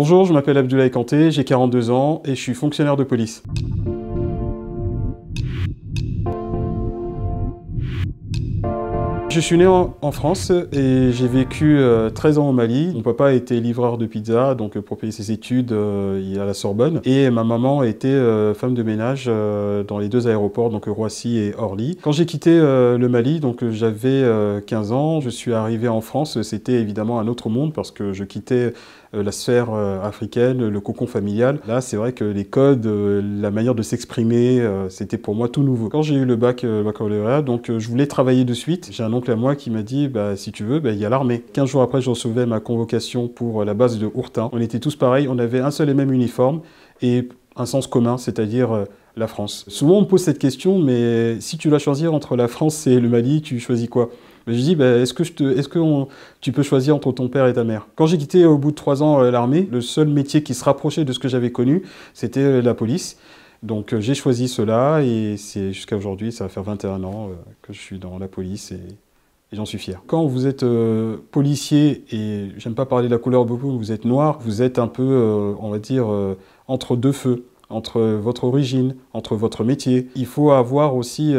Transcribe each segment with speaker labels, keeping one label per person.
Speaker 1: Bonjour, je m'appelle Abdoulaye Kanté, j'ai 42 ans et je suis fonctionnaire de police. Je suis né en, France et j'ai vécu 13 euh, ans au Mali. Mon papa était livreur de pizza, donc euh, pour payer ses études, euh, à la Sorbonne. Et ma maman était femme de ménage dans les deux aéroports, donc Roissy et Orly. Quand j'ai quitté le Mali, donc j'avais 15 ans, je suis arrivé en France. C'était évidemment un autre monde parce que je quittais la sphère africaine, le cocon familial. Là, c'est vrai que les codes, la manière de s'exprimer, c'était pour moi tout nouveau. Quand j'ai eu le bac baccalauréat, donc je voulais travailler de suite. Oncle à moi qui m'a dit bah, si tu veux, bah, il y a l'armée. 15 jours après, je recevais ma convocation pour la base de Ourtin. On était tous pareils, on avait un seul et même uniforme et un sens commun, c'est-à-dire euh, la France. Souvent, on me pose cette question, mais si tu dois choisir entre la France et le Mali, tu choisis quoi? Je dis, bah, est-ce que, tu peux choisir entre ton père et ta mère? Quand j'ai quitté au bout de trois ans euh, l'armée, le seul métier qui se rapprochait de ce que j'avais connu, c'était euh, la police. Donc j'ai choisi cela et c'est jusqu'à aujourd'hui, ça va faire 21 ans que je suis dans la police et j'en suis fier. Quand vous êtes euh, policier, et j'aime pas parler de la couleur beaucoup, vous êtes noir, vous êtes un peu, euh, on va dire, euh, entre deux feux, entre votre origine, entre votre métier. Il faut avoir aussi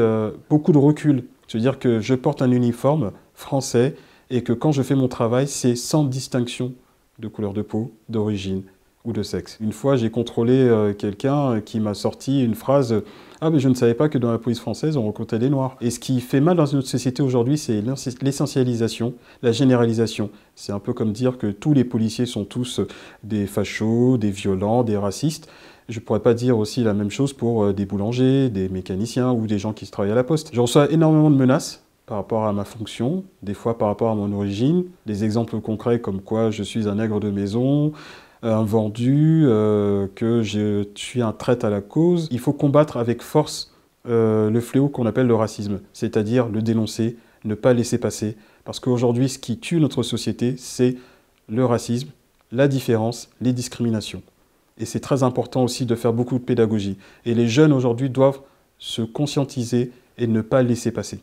Speaker 1: beaucoup de recul. C'est-à-dire que je porte un uniforme français et que quand je fais mon travail, c'est sans distinction de couleur de peau, d'origine, ou de sexe. Une fois, j'ai contrôlé euh, quelqu'un qui m'a sorti une phrase Ah, mais je ne savais pas que dans la police française, on recrutait des Noirs. Et ce qui fait mal dans notre société aujourd'hui, c'est l'essentialisation, la généralisation. C'est un peu comme dire que tous les policiers sont tous des fachos, des violents, des racistes. Je ne pourrais pas dire aussi la même chose pour euh, des boulangers, des mécaniciens ou des gens qui travaillent à la poste. Je reçois énormément de menaces par rapport à ma fonction, des fois par rapport à mon origine, des exemples concrets comme quoi je suis un nègre de maison, un vendu, euh, que je suis un traite à la cause. Il faut combattre avec force euh, le fléau qu'on appelle le racisme, c'est-à-dire le dénoncer, ne pas laisser passer. Parce qu'aujourd'hui, ce qui tue notre société, c'est le racisme, la différence, les discriminations. Et c'est très important aussi de faire beaucoup de pédagogie. Et les jeunes aujourd'hui doivent se conscientiser et ne pas laisser passer.